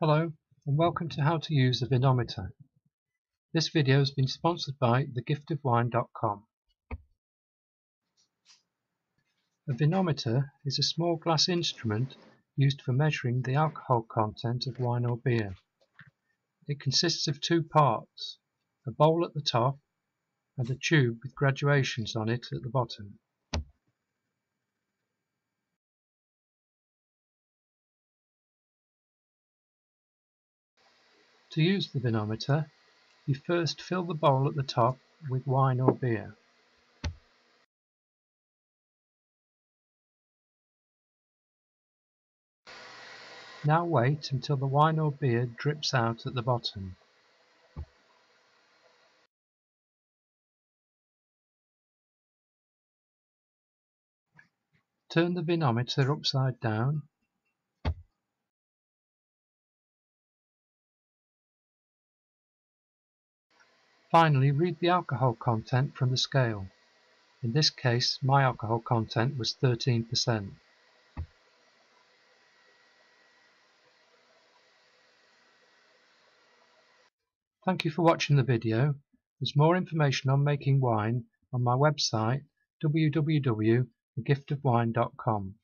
Hello and welcome to how to use a vinometer. This video has been sponsored by thegiftofwine.com. A vinometer is a small glass instrument used for measuring the alcohol content of wine or beer. It consists of two parts, a bowl at the top and a tube with graduations on it at the bottom. To use the vinometer, you first fill the bowl at the top with wine or beer. Now wait until the wine or beer drips out at the bottom. Turn the vinometer upside down Finally, read the alcohol content from the scale. In this case, my alcohol content was 13%. Thank you for watching the video. There's more information on making wine on my website www.thegiftofwine.com.